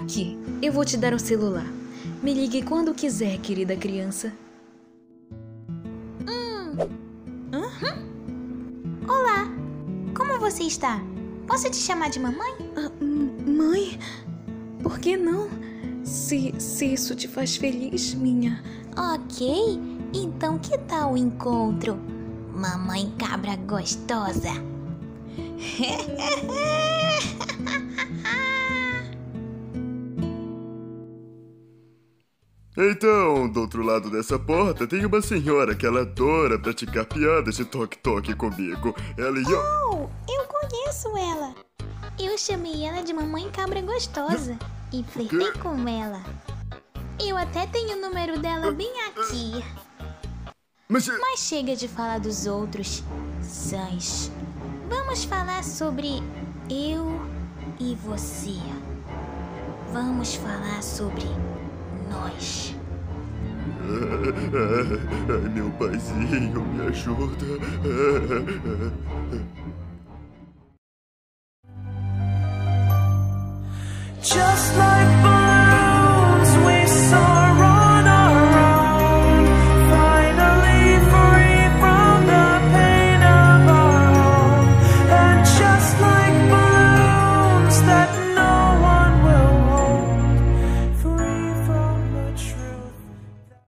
Aqui, eu vou te dar um celular. Me ligue quando quiser, querida criança. Olá! Como você está? Posso te chamar de mamãe? Ah, mãe? Por que não? Se, se isso te faz feliz, minha. Ok, então que tal o encontro? Mamãe cabra gostosa. Então, do outro lado dessa porta tem uma senhora que ela adora praticar piadas de toque-toque comigo. Ela e eu. Oh, eu conheço ela. Eu chamei ela de mamãe cabra gostosa e flertei com ela. Eu até tenho o número dela bem aqui. Mas. Mas chega de falar dos outros. Sãs. Vamos falar sobre eu e você. Vamos falar sobre nós. Meu paizinho, me ajuda. Just like